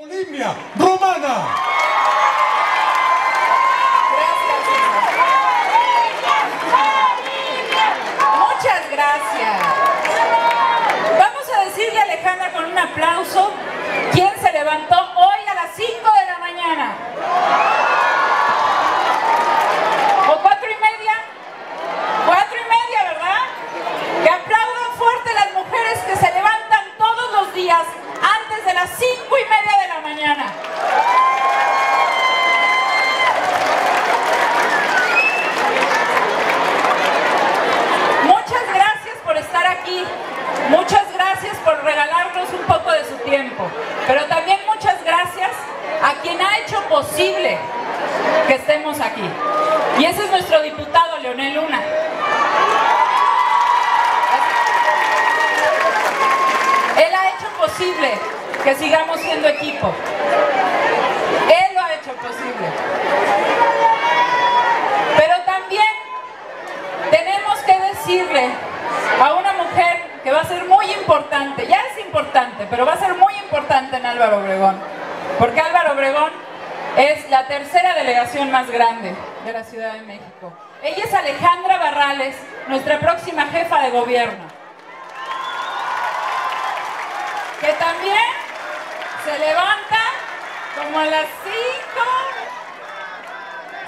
Polimia Romana. Gracias, Muchas gracias. Vamos a decirle a Alejandra con un aplauso quién se levantó hoy a las 5 de la mañana. ¿O cuatro y media? Cuatro y media, ¿verdad? Que aplaudan fuerte las mujeres que se levantan todos los días antes de las cinco y media de la mañana. Muchas gracias por estar aquí. Muchas gracias regalarnos un poco de su tiempo. Pero también muchas gracias a quien ha hecho posible que estemos aquí. Y ese es nuestro diputado Leonel Luna. Él ha hecho posible que sigamos siendo equipo. Él lo ha hecho posible. Pero también tenemos que decirle a una mujer va a ser muy importante, ya es importante, pero va a ser muy importante en Álvaro Obregón, porque Álvaro Obregón es la tercera delegación más grande de la Ciudad de México. Ella es Alejandra Barrales, nuestra próxima jefa de gobierno, que también se levanta como a las 5,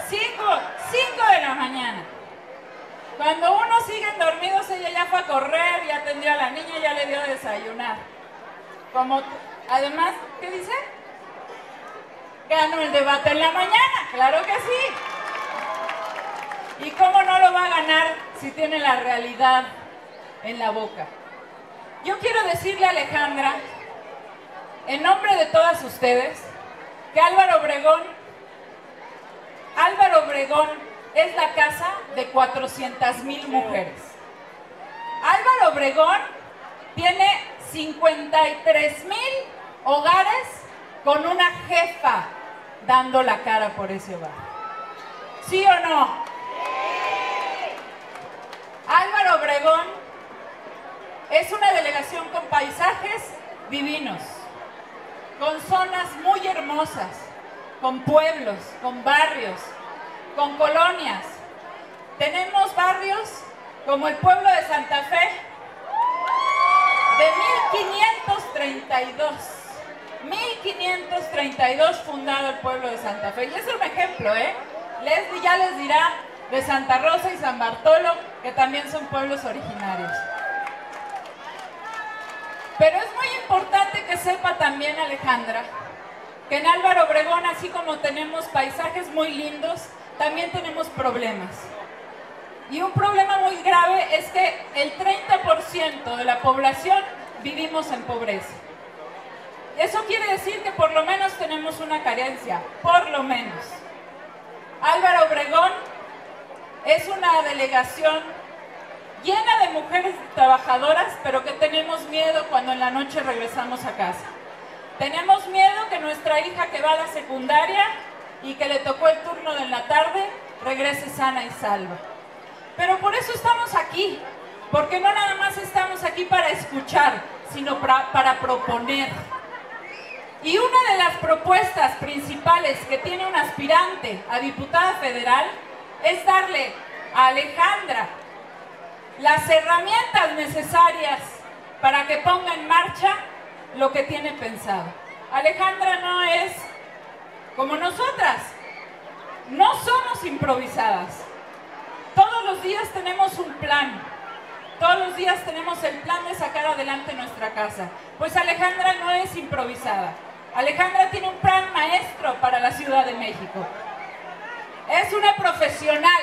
5, 5 de la mañana. Cuando uno sigue dormidos, ella ya fue a correr, ya atendió a la niña, ya le dio a desayunar. Como, además, ¿qué dice? Ganó el debate en la mañana, claro que sí. ¿Y cómo no lo va a ganar si tiene la realidad en la boca? Yo quiero decirle a Alejandra, en nombre de todas ustedes, que Álvaro Obregón, Álvaro Obregón es la casa de 400 mil mujeres. Álvaro Obregón tiene 53 mil hogares con una jefa dando la cara por ese hogar. ¿Sí o no? Álvaro Obregón es una delegación con paisajes divinos, con zonas muy hermosas, con pueblos, con barrios, con colonias. Tenemos barrios como el pueblo de Santa Fe, de 1532. 1532 fundado el pueblo de Santa Fe. Y es un ejemplo, ¿eh? Leslie ya les dirá de Santa Rosa y San Bartolo, que también son pueblos originarios. Pero es muy importante que sepa también Alejandra que en Álvaro Obregón, así como tenemos paisajes muy lindos, también tenemos problemas. Y un problema muy grave es que el 30% de la población vivimos en pobreza. Eso quiere decir que por lo menos tenemos una carencia, por lo menos. Álvaro Obregón es una delegación llena de mujeres trabajadoras, pero que tenemos miedo cuando en la noche regresamos a casa. Tenemos miedo que nuestra hija que va a la secundaria y que le tocó el turno de la tarde regrese sana y salva. Pero por eso estamos aquí, porque no nada más estamos aquí para escuchar, sino para, proponer. Y una de las propuestas principales que tiene un aspirante a diputada federal es darle a Alejandra las herramientas necesarias para que ponga en marcha lo que tiene pensado. Alejandra no es como nosotras, no somos improvisadas. Todos los días tenemos un plan, todos los días tenemos el plan de sacar adelante nuestra casa. Pues Alejandra no es improvisada. Alejandra tiene un plan maestro para la Ciudad de México. Es una profesional.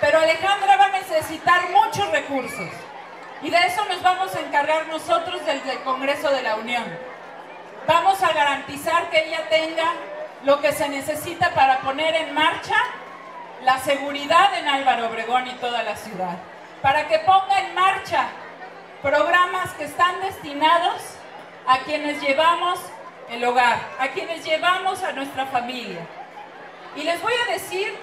Pero Alejandra va a necesitar muchos recursos. Y de eso nos vamos a encargar nosotros desde el Congreso de la Unión. Vamos a garantizar que ella tenga lo que se necesita para poner en marcha la seguridad en Álvaro Obregón y toda la ciudad. Para que ponga en marcha programas que están destinados a quienes llevamos el hogar, a quienes llevamos a nuestra familia. Y les voy a decir,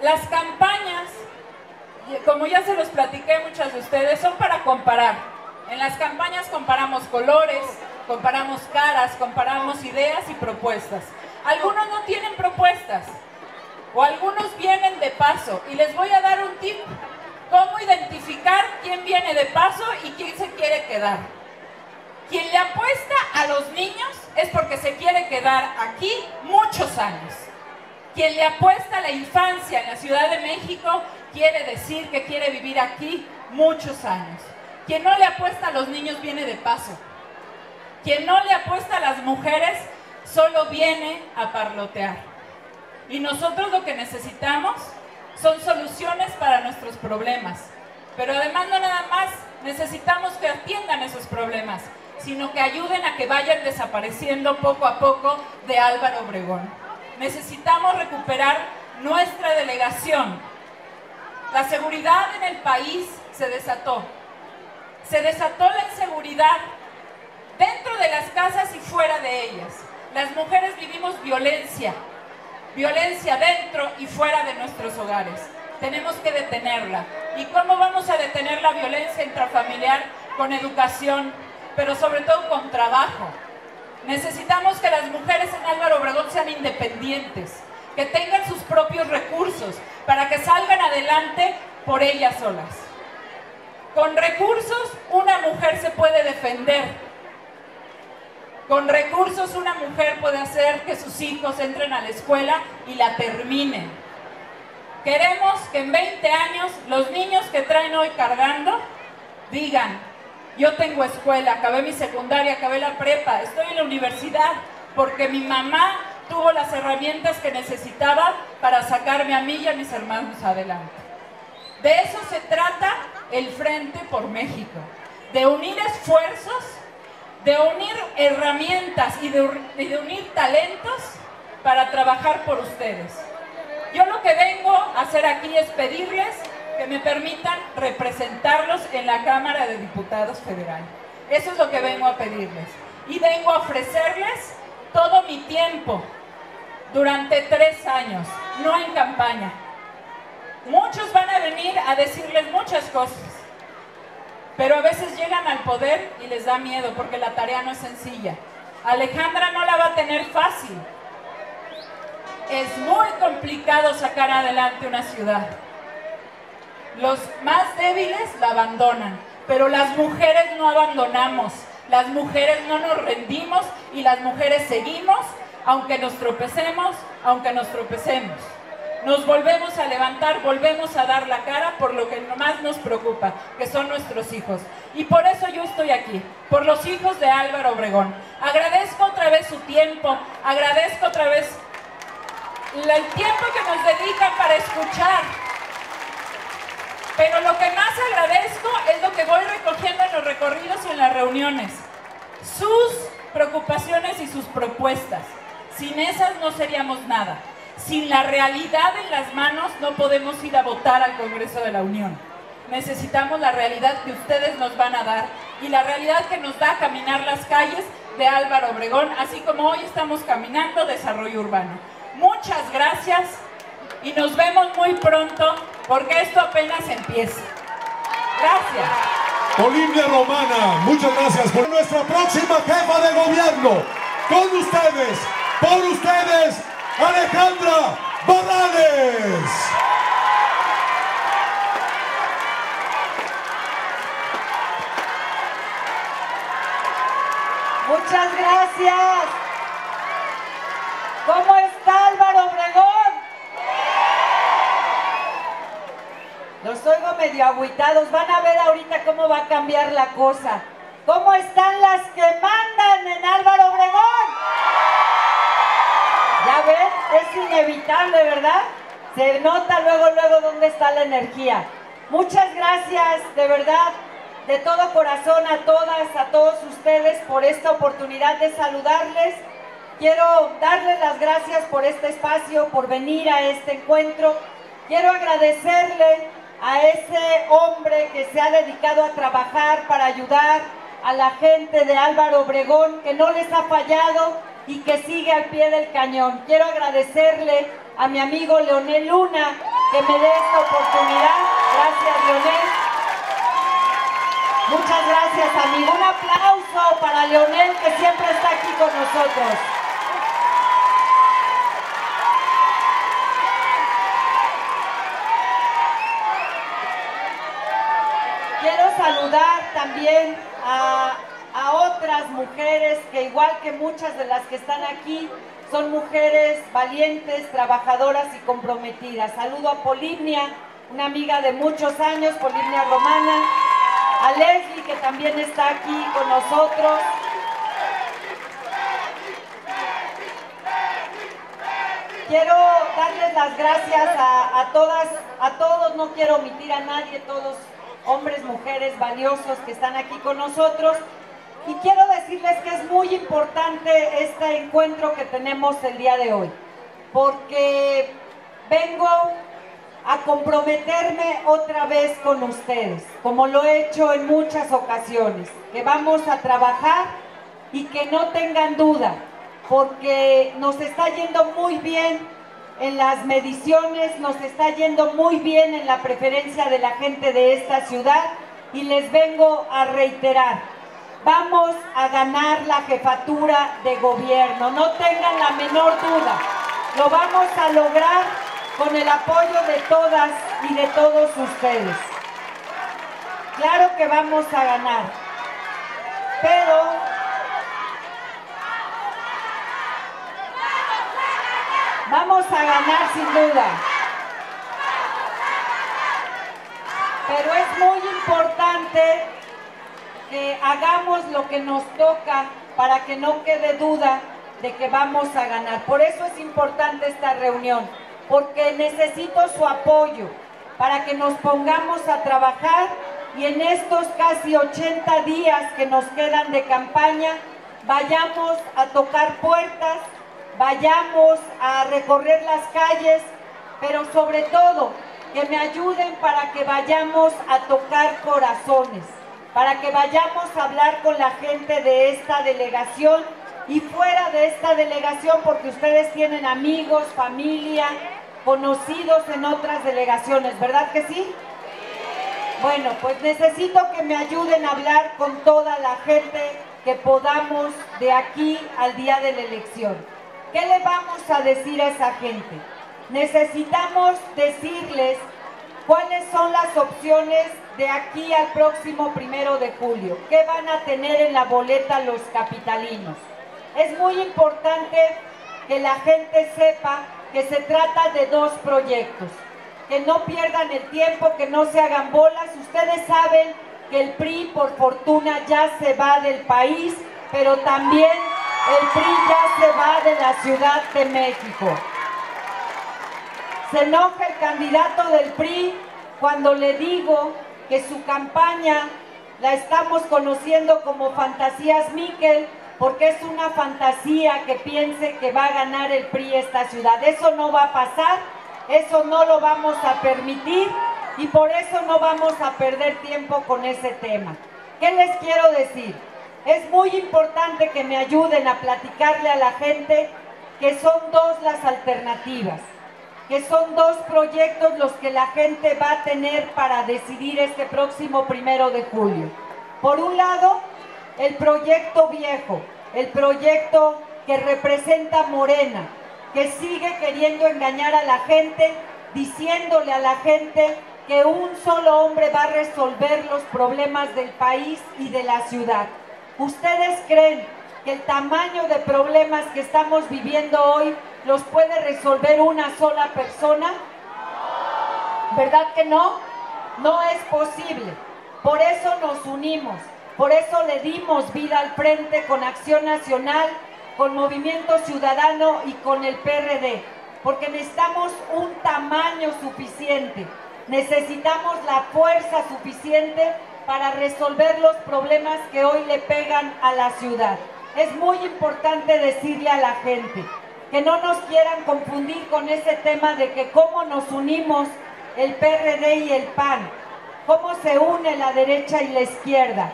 las campañas, como ya se los platiqué muchas de ustedes, son para comparar. En las campañas comparamos colores, comparamos caras, comparamos ideas y propuestas. Algunos no tienen propuestas o algunos vienen de paso y les voy a dar un tip, cómo identificar quién viene de paso y quién se quiere quedar. Quien le apuesta a los niños es porque se quiere quedar aquí muchos años. Quien le apuesta a la infancia en la Ciudad de México quiere decir que quiere vivir aquí muchos años. Quien no le apuesta a los niños viene de paso. Quien no le apuesta a las mujeres solo viene a parlotear. Y nosotros lo que necesitamos son soluciones para nuestros problemas. Pero además no nada más necesitamos que atiendan esos problemas, sino que ayuden a que vayan desapareciendo poco a poco de Álvaro Obregón. Necesitamos recuperar nuestra delegación. La seguridad en el país se desató. Se desató la inseguridad dentro de las casas y fuera de ellas. Las mujeres vivimos violencia, violencia dentro y fuera de nuestros hogares. Tenemos que detenerla. ¿Y cómo vamos a detener la violencia intrafamiliar? Con educación, pero sobre todo con trabajo. Necesitamos que las mujeres en Álvaro Obregón sean independientes, que tengan sus propios recursos para que salgan adelante por ellas solas. Con recursos una mujer se puede defender. Con recursos una mujer puede hacer que sus hijos entren a la escuela y la terminen. Queremos que en 20 años los niños que traen hoy cargando digan, yo tengo escuela, acabé mi secundaria, acabé la prepa, estoy en la universidad, porque mi mamá tuvo las herramientas que necesitaba para sacarme a mí y a mis hermanos adelante. De eso se trata el Frente por México, de unir esfuerzos, de unir herramientas y de, unir talentos para trabajar por ustedes. Yo lo que vengo a hacer aquí es pedirles que me permitan representarlos en la Cámara de Diputados Federal. Eso es lo que vengo a pedirles. Y vengo a ofrecerles todo mi tiempo durante tres años, no en campaña. Muchos van a venir a decirles muchas cosas, pero a veces llegan al poder y les da miedo porque la tarea no es sencilla. Alejandra no la va a tener fácil. Es muy complicado sacar adelante una ciudad. Los más débiles la abandonan, pero las mujeres no abandonamos, las mujeres no nos rendimos y las mujeres seguimos, aunque nos tropecemos, aunque nos tropecemos. Nos volvemos a levantar, volvemos a dar la cara por lo que más nos preocupa, que son nuestros hijos. Y por eso yo estoy aquí, por los hijos de Álvaro Obregón. Agradezco otra vez su tiempo, agradezco otra vez el tiempo que nos dedican para escuchar, pero lo que más agradezco es lo que voy recogiendo en los recorridos y en las reuniones. Sus preocupaciones y sus propuestas. Sin esas no seríamos nada. Sin la realidad en las manos no podemos ir a votar al Congreso de la Unión. Necesitamos la realidad que ustedes nos van a dar y la realidad que nos da caminar las calles de Álvaro Obregón, así como hoy estamos caminando desarrollo urbano. Muchas gracias y nos vemos muy pronto porque esto apenas empieza. Gracias. Olimpia Romana, muchas gracias por nuestra próxima jefa de gobierno. Con ustedes, por ustedes, Alejandra Barrales. Muchas gracias. ¿Cómo está Álvaro Obregón? Los oigo medio agüitados. Van a ver ahorita cómo va a cambiar la cosa. ¿Cómo están las que mandan en Álvaro Obregón? Ya ven, es inevitable, ¿verdad? Se nota luego, luego dónde está la energía. Muchas gracias, de verdad, de todo corazón a todas, a todos ustedes por esta oportunidad de saludarles. Quiero darles las gracias por este espacio, por venir a este encuentro. Quiero agradecerle a ese hombre que se ha dedicado a trabajar para ayudar a la gente de Álvaro Obregón, que no les ha fallado y que sigue al pie del cañón. Quiero agradecerle a mi amigo Leonel Luna que me dé esta oportunidad. Gracias, Leonel. Muchas gracias, amigo. Un aplauso para Leonel, que siempre está aquí con nosotros. Quiero saludar también a, a otras mujeres que igual que muchas de las que están aquí, son mujeres valientes, trabajadoras y comprometidas. Saludo a Polibnia, una amiga de muchos años, Polibnia Romana, a Leslie que también está aquí con nosotros. Quiero darles las gracias a, a todas, a todos, no quiero omitir a nadie, todos hombres, mujeres valiosos que están aquí con nosotros. Y quiero decirles que es muy importante este encuentro que tenemos el día de hoy, porque vengo a comprometerme otra vez con ustedes, como lo he hecho en muchas ocasiones, que vamos a trabajar y que no tengan duda, porque nos está yendo muy bien en las mediciones, nos está yendo muy bien en la preferencia de la gente de esta ciudad y les vengo a reiterar, vamos a ganar la jefatura de gobierno, no tengan la menor duda, lo vamos a lograr con el apoyo de todas y de todos ustedes. Claro que vamos a ganar, pero vamos a ganar sin duda. Pero es muy importante que hagamos lo que nos toca para que no quede duda de que vamos a ganar. Por eso es importante esta reunión, porque necesito su apoyo para que nos pongamos a trabajar y en estos casi 80 días que nos quedan de campaña, vayamos a tocar puertas, vayamos a recorrer las calles, pero sobre todo que me ayuden para que vayamos a tocar corazones para que vayamos a hablar con la gente de esta delegación y fuera de esta delegación porque ustedes tienen amigos, familia, conocidos en otras delegaciones, ¿verdad que sí? Bueno, pues necesito que me ayuden a hablar con toda la gente que podamos de aquí al día de la elección. ¿Qué le vamos a decir a esa gente? Necesitamos decirles cuáles son las opciones de aquí al próximo primero de julio. ¿Qué van a tener en la boleta los capitalinos? Es muy importante que la gente sepa que se trata de dos proyectos. Que no pierdan el tiempo, que no se hagan bolas. Ustedes saben que el PRI, por fortuna, ya se va del país, pero también el PRI ya se va de la Ciudad de México. Se enoja el candidato del PRI cuando le digo que su campaña la estamos conociendo como Fantasías Miquel, porque es una fantasía que piense que va a ganar el PRI esta ciudad. Eso no va a pasar, eso no lo vamos a permitir y por eso no vamos a perder tiempo con ese tema. ¿Qué les quiero decir? Es muy importante que me ayuden a platicarle a la gente que son dos las alternativas que son dos proyectos los que la gente va a tener para decidir este próximo primero de julio. Por un lado, el proyecto viejo, el proyecto que representa Morena, que sigue queriendo engañar a la gente, diciéndole a la gente que un solo hombre va a resolver los problemas del país y de la ciudad. ¿Ustedes creen que el tamaño de problemas que estamos viviendo hoy los puede resolver una sola persona? ¿Verdad que no? No es posible. Por eso nos unimos, por eso le dimos vida al frente con Acción Nacional, con Movimiento Ciudadano y con el PRD, porque necesitamos un tamaño suficiente, necesitamos la fuerza suficiente para resolver los problemas que hoy le pegan a la ciudad. Es muy importante decirle a la gente, que no nos quieran confundir con ese tema de que cómo nos unimos el PRD y el PAN, cómo se une la derecha y la izquierda.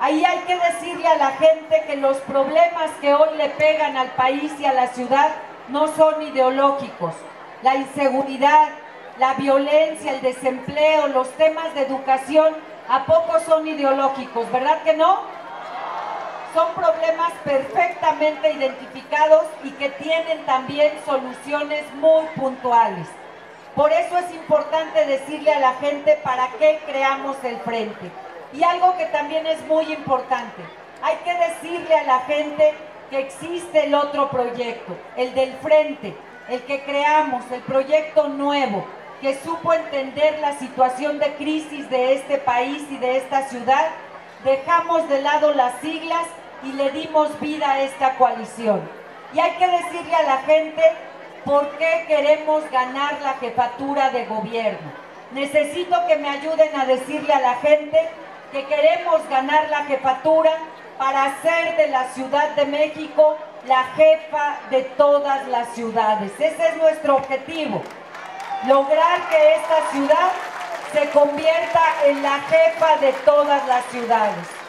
Ahí hay que decirle a la gente que los problemas que hoy le pegan al país y a la ciudad no son ideológicos. La inseguridad, la violencia, el desempleo, los temas de educación, ¿a poco son ideológicos? ¿Verdad que no? Son problemas perfectamente identificados y que tienen también soluciones muy puntuales. Por eso es importante decirle a la gente para qué creamos el frente. Y algo que también es muy importante, hay que decirle a la gente que existe el otro proyecto, el del frente, el que creamos, el proyecto nuevo, que supo entender la situación de crisis de este país y de esta ciudad, dejamos de lado las siglas y le dimos vida a esta coalición. Y hay que decirle a la gente por qué queremos ganar la jefatura de gobierno. Necesito que me ayuden a decirle a la gente que queremos ganar la jefatura para hacer de la Ciudad de México la jefa de todas las ciudades. Ese es nuestro objetivo, lograr que esta ciudad se convierta en la jefa de todas las ciudades.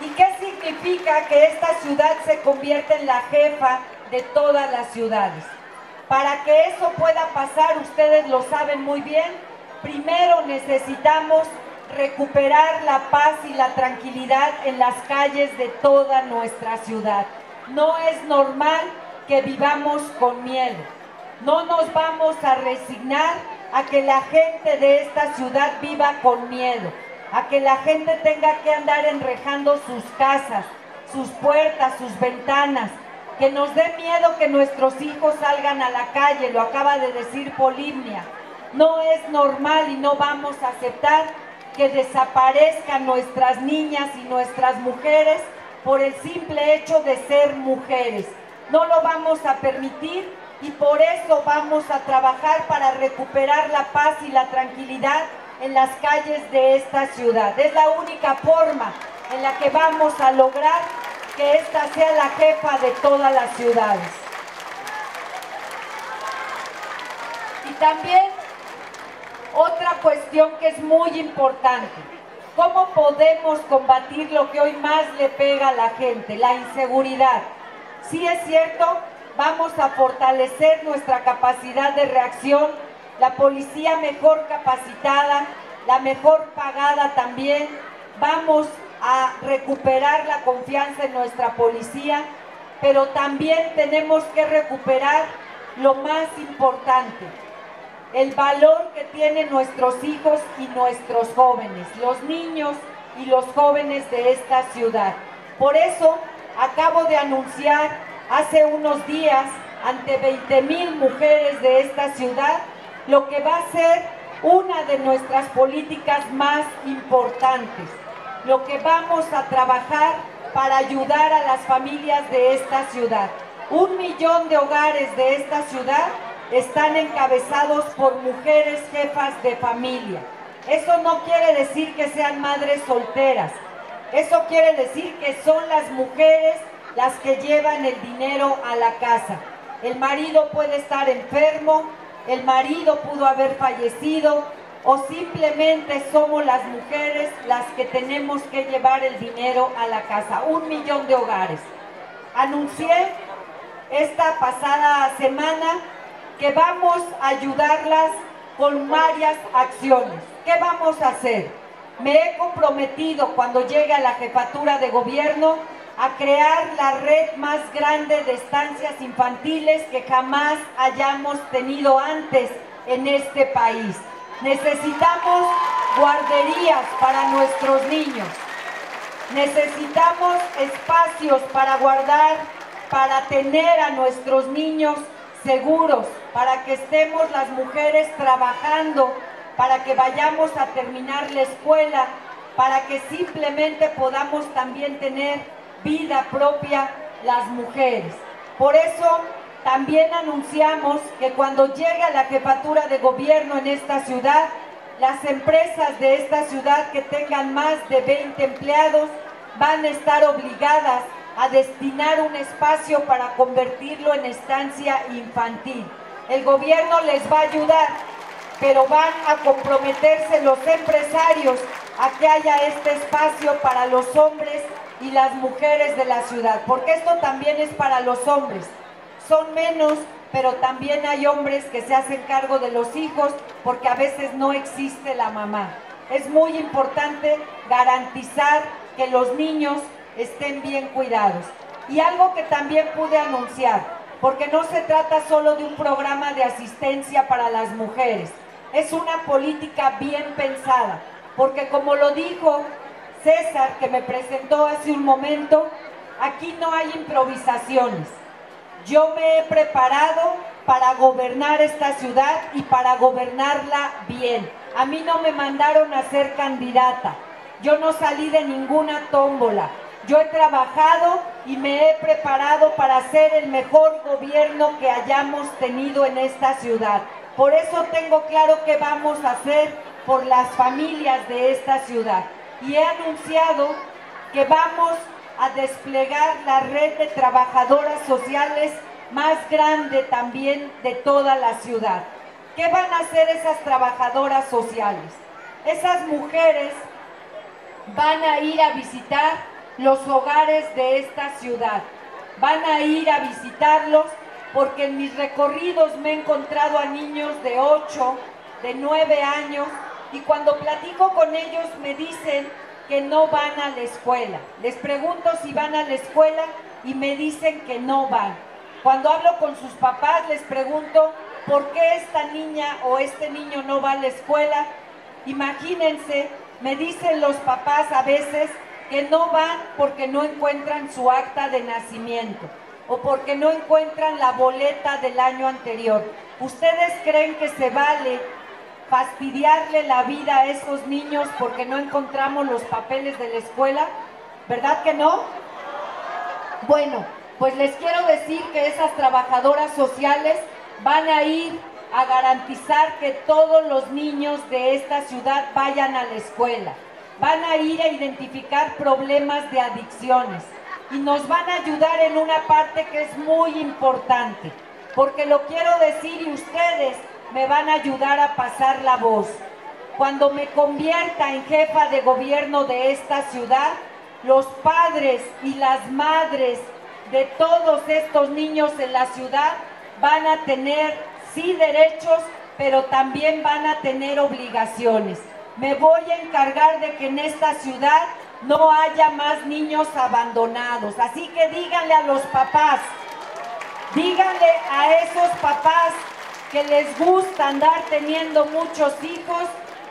¿Y qué significa que esta ciudad se convierta en la jefa de todas las ciudades? Para que eso pueda pasar, ustedes lo saben muy bien, primero necesitamos recuperar la paz y la tranquilidad en las calles de toda nuestra ciudad. No es normal que vivamos con miedo. No nos vamos a resignar a que la gente de esta ciudad viva con miedo, a que la gente tenga que andar enrejando sus casas, sus puertas, sus ventanas, que nos dé miedo que nuestros hijos salgan a la calle, lo acaba de decir Polimnia. No es normal y no vamos a aceptar que desaparezcan nuestras niñas y nuestras mujeres por el simple hecho de ser mujeres. No lo vamos a permitir y por eso vamos a trabajar para recuperar la paz y la tranquilidad en las calles de esta ciudad. Es la única forma en la que vamos a lograr que esta sea la jefa de todas las ciudades. Y también otra cuestión que es muy importante. ¿Cómo podemos combatir lo que hoy más le pega a la gente? La inseguridad. Sí es cierto, vamos a fortalecer nuestra capacidad de reacción, la policía mejor capacitada, la mejor pagada también. Vamos a recuperar la confianza en nuestra policía, pero también tenemos que recuperar lo más importante, el valor que tienen nuestros hijos y nuestros jóvenes, los niños y los jóvenes de esta ciudad. Por eso acabo de anunciar hace unos días ante 20 mil mujeres de esta ciudad lo que va a ser una de nuestras políticas más importantes, lo que vamos a trabajar para ayudar a las familias de esta ciudad. Un millón de hogares de esta ciudad están encabezados por mujeres jefas de familia. Eso no quiere decir que sean madres solteras. Eso quiere decir que son las mujeres las que llevan el dinero a la casa. El marido puede estar enfermo, el marido pudo haber fallecido o simplemente somos las mujeres las que tenemos que llevar el dinero a la casa. Un millón de hogares. Anuncié esta pasada semana que vamos a ayudarlas con varias acciones. ¿Qué vamos a hacer? Me he comprometido cuando llegue a la jefatura de gobierno a crear la red más grande de estancias infantiles que jamás hayamos tenido antes en este país. Necesitamos guarderías para nuestros niños. Necesitamos espacios para guardar, para tener a nuestros niños seguros, para que estemos las mujeres trabajando, para que vayamos a terminar la escuela, para que simplemente podamos también tener vida propia las mujeres. Por eso también anunciamos que cuando llegue la jefatura de gobierno en esta ciudad, las empresas de esta ciudad que tengan más de 20 empleados van a estar obligadas a destinar un espacio para convertirlo en estancia infantil. El gobierno les va a ayudar, pero van a comprometerse los empresarios a que haya este espacio para los hombres y las mujeres de la ciudad, porque esto también es para los hombres. son menos, pero también hay hombres que se hacen cargo de los hijos porque a veces no existe la mamá. Es muy importante garantizar que los niños estén bien cuidados. Y algo que también pude anunciar, porque no se trata solo de un programa de asistencia para las mujeres, es una política bien pensada, porque como lo dijo César, que me presentó hace un momento, aquí no hay improvisaciones. Yo me he preparado para gobernar esta ciudad y para gobernarla bien. A mí no me mandaron a ser candidata. Yo no salí de ninguna tómbola. Yo he trabajado y me he preparado para ser el mejor gobierno que hayamos tenido en esta ciudad. Por eso tengo claro que vamos a hacer por las familias de esta ciudad. Y he anunciado que vamos a desplegar la red de trabajadoras sociales más grande también de toda la ciudad. ¿Qué van a hacer esas trabajadoras sociales? Esas mujeres van a ir a visitar los hogares de esta ciudad. Van a ir a visitarlos porque en mis recorridos me he encontrado a niños de 8, de 9 años y cuando platico con ellos me dicen que no van a la escuela. Les pregunto si van a la escuela y me dicen que no van. Cuando hablo con sus papás les pregunto por qué esta niña o este niño no va a la escuela. Imagínense, me dicen los papás a veces que no van porque no encuentran su acta de nacimiento o porque no encuentran la boleta del año anterior. ¿Ustedes creen que se vale fastidiarle la vida a esos niños porque no encontramos los papeles de la escuela? ¿Verdad que no? Bueno, pues les quiero decir que esas trabajadoras sociales van a ir a garantizar que todos los niños de esta ciudad vayan a la escuela. Van a ir a identificar problemas de adicciones y nos van a ayudar en una parte que es muy importante, porque lo quiero decir y ustedes me van a ayudar a pasar la voz. Cuando me convierta en jefa de gobierno de esta ciudad, los padres y las madres de todos estos niños en la ciudad van a tener sí derechos, pero también van a tener obligaciones. Me voy a encargar de que en esta ciudad no haya más niños abandonados. Así que díganle a los papás, díganle a esos papás que les gusta andar teniendo muchos hijos,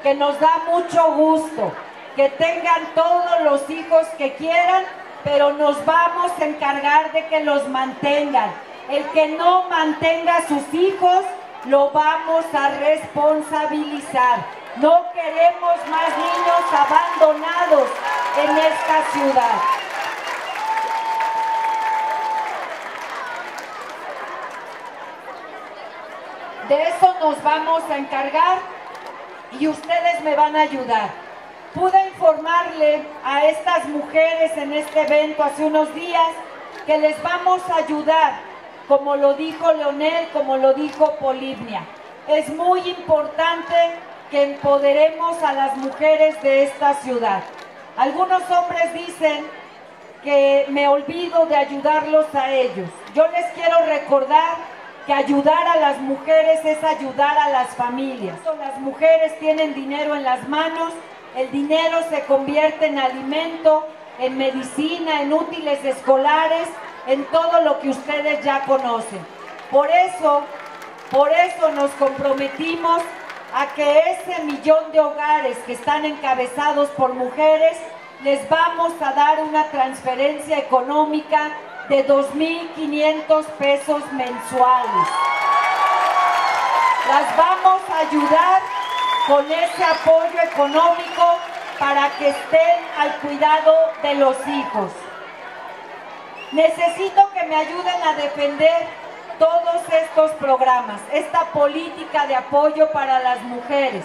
que nos da mucho gusto, que tengan todos los hijos que quieran, pero nos vamos a encargar de que los mantengan. El que no mantenga a sus hijos, lo vamos a responsabilizar. No queremos más niños abandonados en esta ciudad. De eso nos vamos a encargar y ustedes me van a ayudar. Pude informarle a estas mujeres en este evento hace unos días que les vamos a ayudar, como lo dijo Leonel, como lo dijo Polibnia. Es muy importante que empoderemos a las mujeres de esta ciudad. Algunos hombres dicen que me olvido de ayudarlos a ellos. Yo les quiero recordar que ayudar a las mujeres es ayudar a las familias. Las mujeres tienen dinero en las manos, el dinero se convierte en alimento, en medicina, en útiles escolares, en todo lo que ustedes ya conocen. Por eso, por eso nos comprometimos a que ese millón de hogares que están encabezados por mujeres, les vamos a dar una transferencia económica de 2.500 pesos mensuales. Las vamos a ayudar con ese apoyo económico para que estén al cuidado de los hijos. Necesito que me ayuden a defender todos estos programas, esta política de apoyo para las mujeres,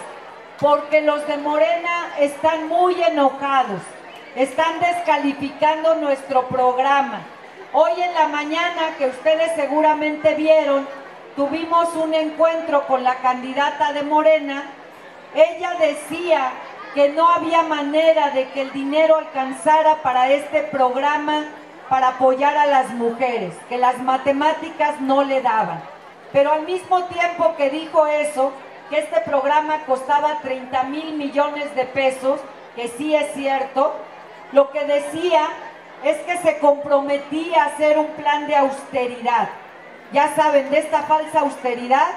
porque los de Morena están muy enojados, están descalificando nuestro programa. Hoy en la mañana, que ustedes seguramente vieron, tuvimos un encuentro con la candidata de Morena. Ella decía que no había manera de que el dinero alcanzara para este programa para apoyar a las mujeres, que las matemáticas no le daban. Pero al mismo tiempo que dijo eso, que este programa costaba 30 mil millones de pesos, que sí es cierto, lo que decía es que se comprometía a hacer un plan de austeridad. Ya saben, de esta falsa austeridad,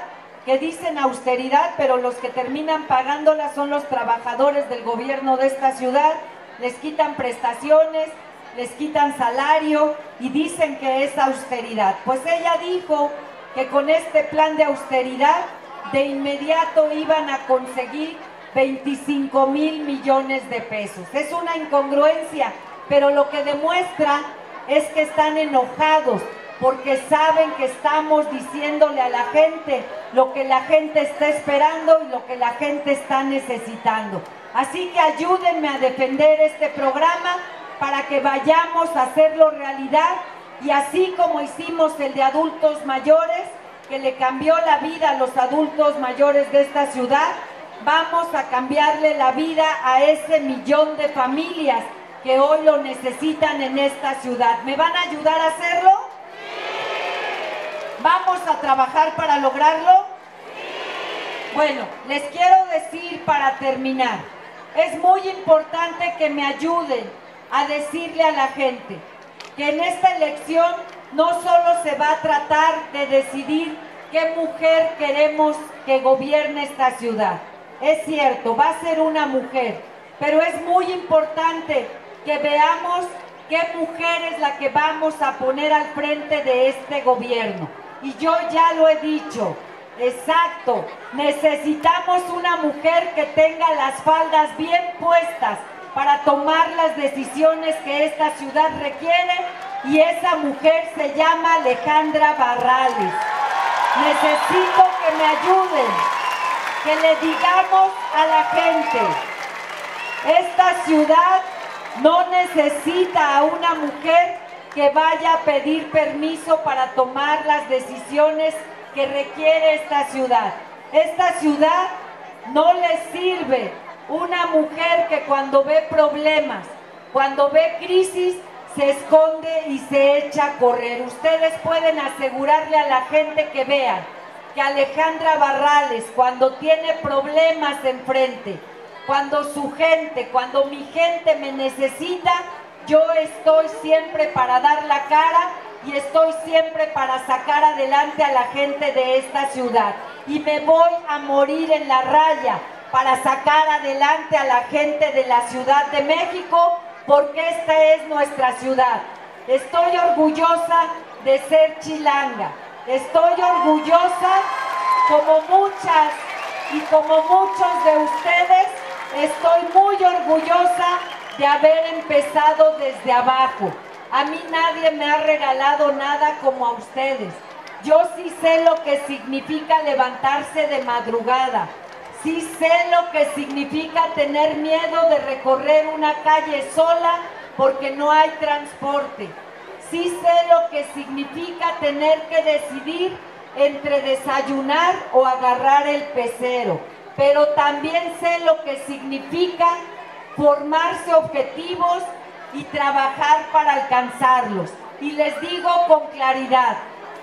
que dicen austeridad, pero los que terminan pagándola son los trabajadores del gobierno de esta ciudad, les quitan prestaciones, les quitan salario y dicen que es austeridad. Pues ella dijo que con este plan de austeridad de inmediato iban a conseguir 25 mil millones de pesos. Es una incongruencia, pero lo que demuestra es que están enojados porque saben que estamos diciéndole a la gente lo que la gente está esperando y lo que la gente está necesitando. Así que ayúdenme a defender este programa para que vayamos a hacerlo realidad y así como hicimos el de adultos mayores, que le cambió la vida a los adultos mayores de esta ciudad, vamos a cambiarle la vida a ese millón de familias que hoy lo necesitan en esta ciudad. ¿Me van a ayudar a hacerlo? ¿Vamos a trabajar para lograrlo? Bueno, les quiero decir para terminar, es muy importante que me ayuden a decirle a la gente que en esta elección no solo se va a tratar de decidir qué mujer queremos que gobierne esta ciudad. Es cierto, va a ser una mujer, pero es muy importante que veamos qué mujer es la que vamos a poner al frente de este gobierno. Y yo ya lo he dicho, exacto, necesitamos una mujer que tenga las faldas bien puestas, para tomar las decisiones que esta ciudad requiere y esa mujer se llama Alejandra Barrales. Necesito que me ayuden, que le digamos a la gente, esta ciudad no necesita a una mujer que vaya a pedir permiso para tomar las decisiones que requiere esta ciudad. Esta ciudad no le sirve una mujer que cuando ve problemas, cuando ve crisis, se esconde y se echa a correr. Ustedes pueden asegurarle a la gente que vean que Alejandra Barrales, cuando tiene problemas enfrente, cuando su gente, cuando mi gente me necesita, yo estoy siempre para dar la cara y estoy siempre para sacar adelante a la gente de esta ciudad. Y me voy a morir en la raya para sacar adelante a la gente de la Ciudad de México, porque esta es nuestra ciudad. Estoy orgullosa de ser chilanga. Estoy orgullosa, como muchas y como muchos de ustedes, estoy muy orgullosa de haber empezado desde abajo. A mí nadie me ha regalado nada como a ustedes. Yo sí sé lo que significa levantarse de madrugada, Sí sé lo que significa tener miedo de recorrer una calle sola porque no hay transporte. Sí sé lo que significa tener que decidir entre desayunar o agarrar el pecero. Pero también sé lo que significa formarse objetivos y trabajar para alcanzarlos. Y les digo con claridad,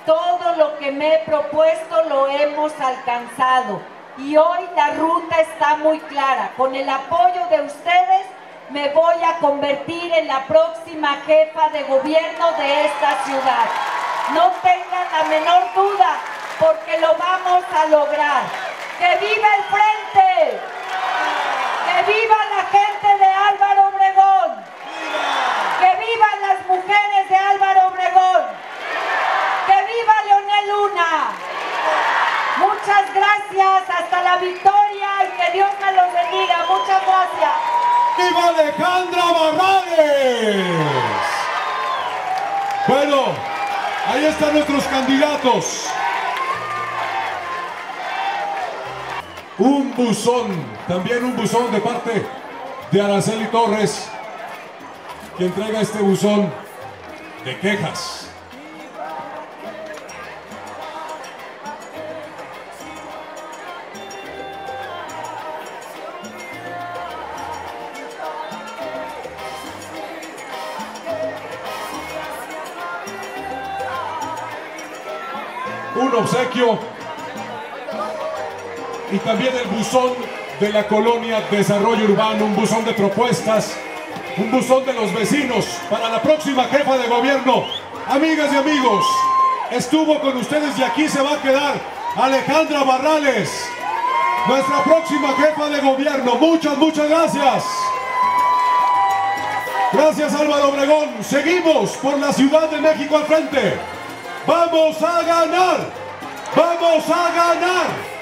todo lo que me he propuesto lo hemos alcanzado y hoy la ruta está muy clara. Con el apoyo de ustedes me voy a convertir en la próxima jefa de gobierno de esta ciudad. No tengan la menor duda porque lo vamos a lograr. ¡Que viva el frente! ¡Que viva la gente de Álvaro Obregón! ¡Que vivan las mujeres de Álvaro Obregón! ¡Que viva Leonel Luna! Muchas gracias, hasta la victoria y que Dios me los bendiga. Muchas gracias. ¡Viva Alejandra Barrales! Bueno, ahí están nuestros candidatos. un buzón, también un buzón de parte de Araceli Torres, que entrega este buzón de quejas. Un obsequio y también el buzón de la colonia Desarrollo Urbano, un buzón de propuestas, un buzón de los vecinos para la próxima jefa de gobierno. Amigas y amigos, estuvo con ustedes y aquí se va a quedar Alejandra Barrales, nuestra próxima jefa de gobierno. Muchas, muchas gracias. Gracias Álvaro Obregón. Seguimos por la Ciudad de México al frente. Vamos a ganar. Vamos a ganar.